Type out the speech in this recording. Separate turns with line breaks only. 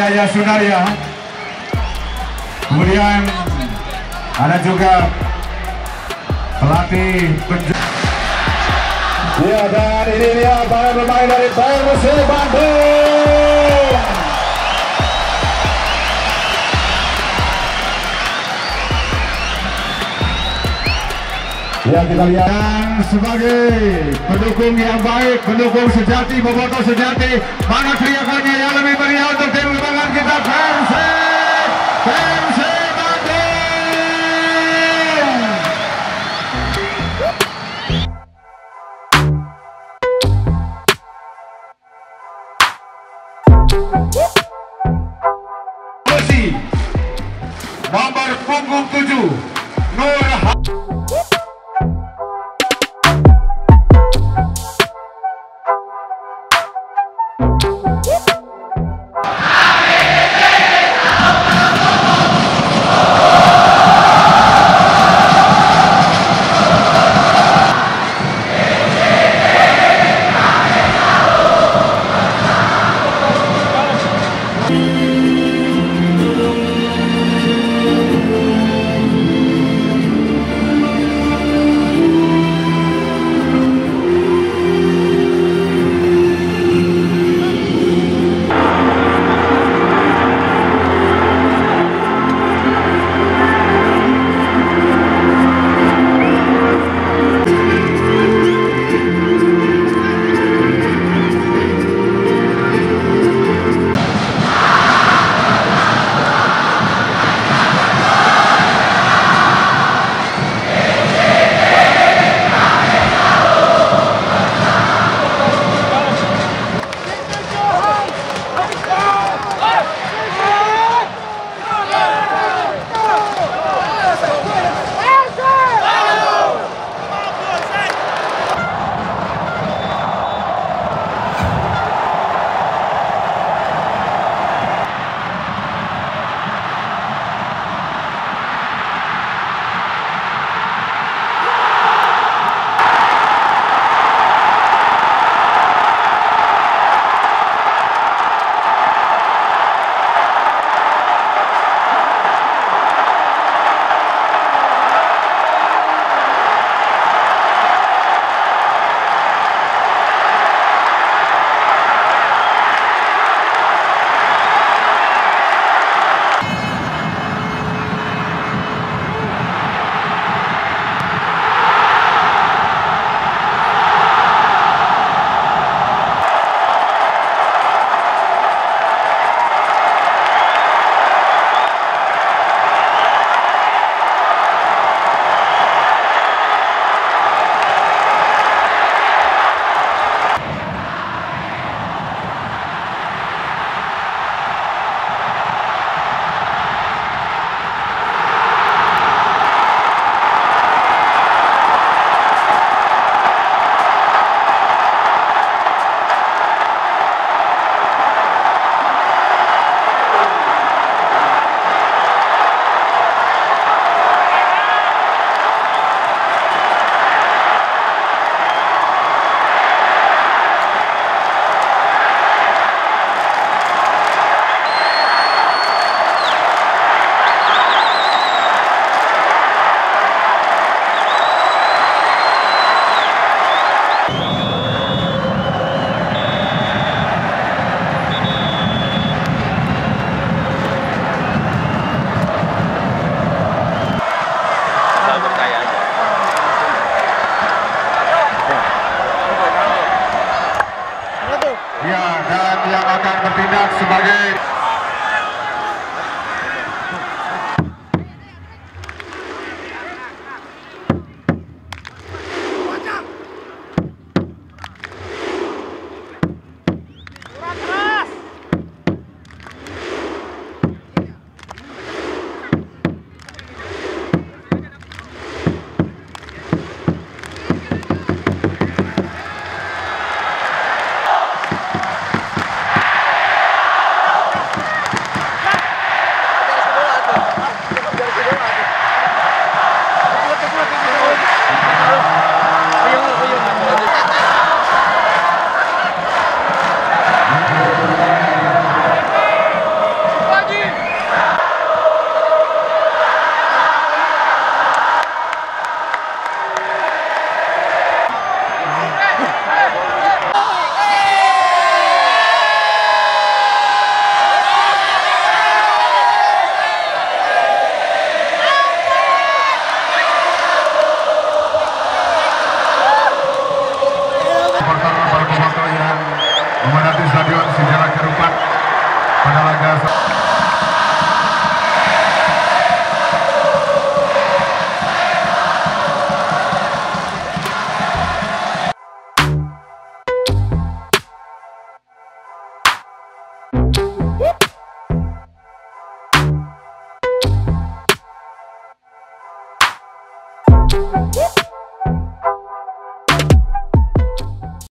Jaya Sunaria. Kemudian ada juga pelatih penj- Ya dan ini dia para pemain dari Persib Bandung. Ya kita lihat dan sebagai pendukung yang baik, pendukung sejati, bobotoh sejati, mana teriakannya yang lebih meriah untuk tim kebanggaan kita Persib, Persib Bandung. Nomor punggung 7 Nur Ha- Música bertindak sebagai